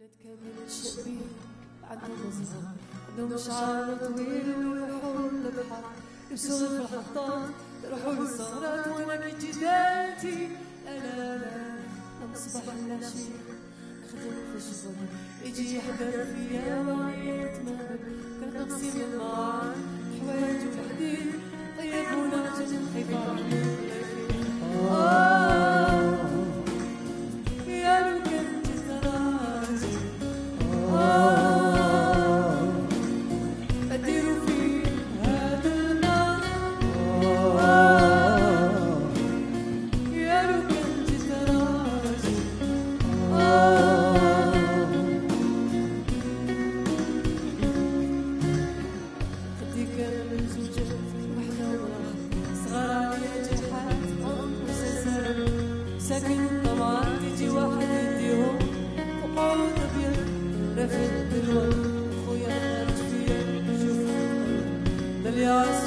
بنات كامل شابين عندهم زهر عندهم شعر طويل ويروحوا للبحر يمشوا في الحطات يروحوا للسهرات وأنا كي جدالتي لا لا مصباح العشي خدم في الشغل يجي يحضر فيا معي يتمهل كان نقصي من النار حوايج وحديد ساكن طبعا تيجي واحد يديهم وقعود أبيض رافد بالورد خويا فيا شوف. ده اللي عايز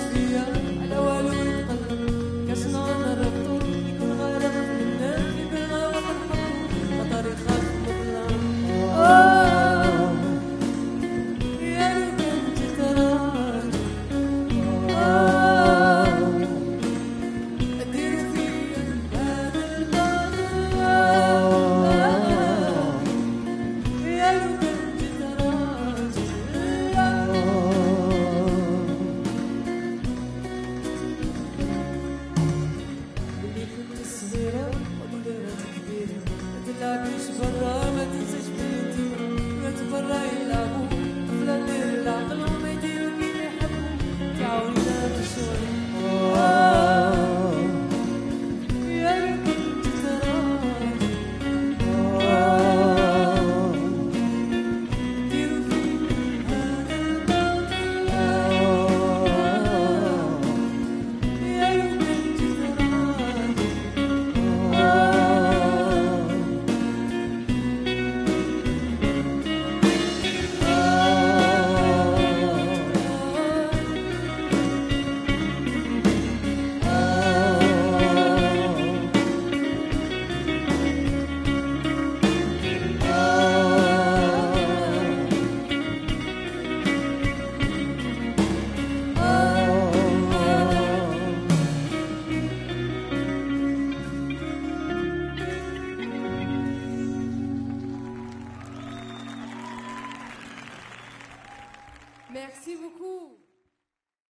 Merci beaucoup.